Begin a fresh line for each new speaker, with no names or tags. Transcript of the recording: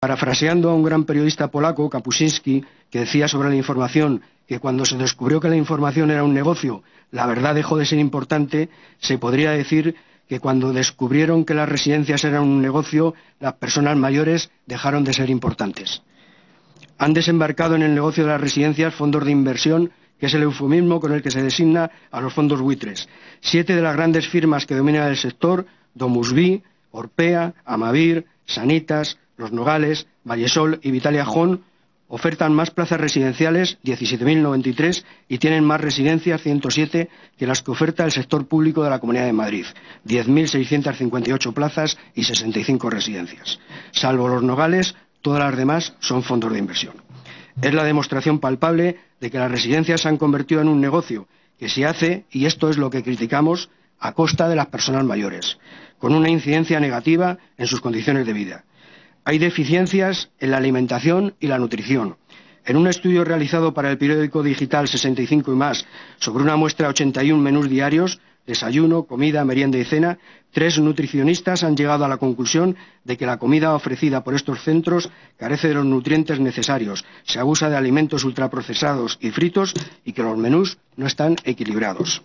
Parafraseando a un gran periodista polaco, Kapuscinski, que decía sobre la información que cuando se descubrió que la información era un negocio, la verdad dejó de ser importante, se podría decir que cuando descubrieron que las residencias eran un negocio, las personas mayores dejaron de ser importantes. Han desembarcado en el negocio de las residencias fondos de inversión, que es el eufemismo con el que se designa a los fondos buitres. Siete de las grandes firmas que dominan el sector, Domusvi, Orpea, Amavir, Sanitas, Los Nogales, Vallesol y Vitalia Jón ofertan más plazas residenciales, 17.093, y tienen más residencias, 107, que las que oferta el sector público de la Comunidad de Madrid, 10.658 plazas y 65 residencias. Salvo los Nogales, todas las demás son fondos de inversión. Es la demostración palpable de que las residencias se han convertido en un negocio que se hace, y esto es lo que criticamos, a costa de las personas mayores, con una incidencia negativa en sus condiciones de vida. Hay deficiencias en la alimentación y la nutrición. En un estudio realizado para el periódico digital 65 y más sobre una muestra de 81 menús diarios, desayuno, comida, merienda y cena, tres nutricionistas han llegado a la conclusión de que la comida ofrecida por estos centros carece de los nutrientes necesarios, se abusa de alimentos ultraprocesados y fritos y que los menús no están equilibrados.